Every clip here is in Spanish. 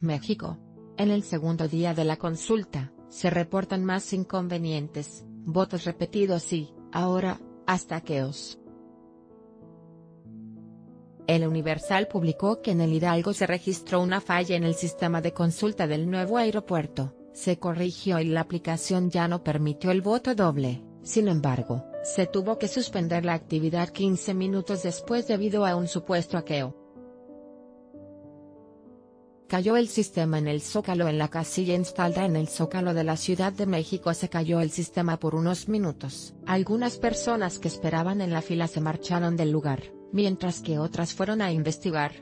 México. En el segundo día de la consulta, se reportan más inconvenientes, votos repetidos y, ahora, hasta queos. El Universal publicó que en el Hidalgo se registró una falla en el sistema de consulta del nuevo aeropuerto, se corrigió y la aplicación ya no permitió el voto doble, sin embargo, se tuvo que suspender la actividad 15 minutos después debido a un supuesto hackeo. Cayó el sistema en el Zócalo en la casilla instalada en el Zócalo de la Ciudad de México se cayó el sistema por unos minutos. Algunas personas que esperaban en la fila se marcharon del lugar mientras que otras fueron a investigar.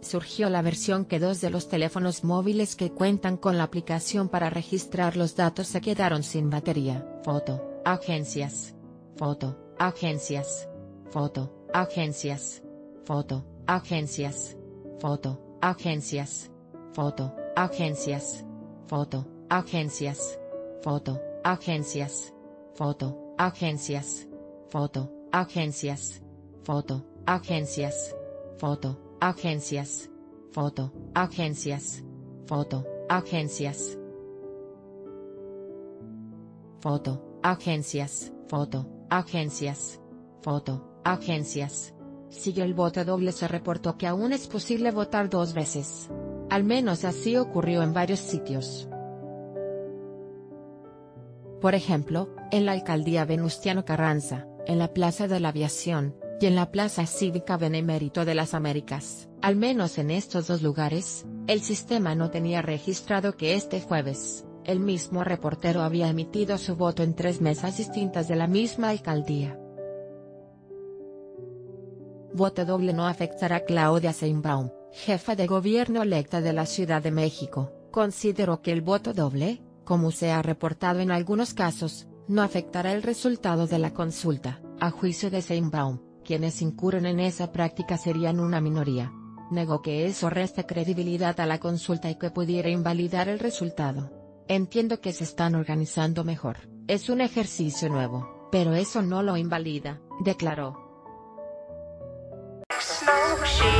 Surgió la versión que dos de los teléfonos móviles que cuentan con la aplicación para registrar los datos se quedaron sin batería. Foto, agencias. Foto, agencias. Foto, agencias. Foto, agencias. Foto, agencias. Foto, agencias. Foto, agencias. Foto, agencias. Foto, agencias. Foto, agencias. Foto, agencias. Foto, agencias. Foto, agencias. Foto, agencias. Foto, agencias. Foto, agencias. Foto, agencias. Sigue el voto doble se reportó que aún es posible votar dos veces. Al menos así ocurrió en varios sitios. Por ejemplo, en la alcaldía Venustiano Carranza, en la Plaza de la Aviación, y en la Plaza Cívica Benemérito de las Américas. Al menos en estos dos lugares, el sistema no tenía registrado que este jueves, el mismo reportero había emitido su voto en tres mesas distintas de la misma alcaldía. Voto doble no afectará a Claudia Sheinbaum, jefa de gobierno electa de la Ciudad de México, consideró que el voto doble, como se ha reportado en algunos casos, no afectará el resultado de la consulta, a juicio de Seinbaum, quienes incurren en esa práctica serían una minoría. Negó que eso resta credibilidad a la consulta y que pudiera invalidar el resultado. Entiendo que se están organizando mejor, es un ejercicio nuevo, pero eso no lo invalida, declaró. She.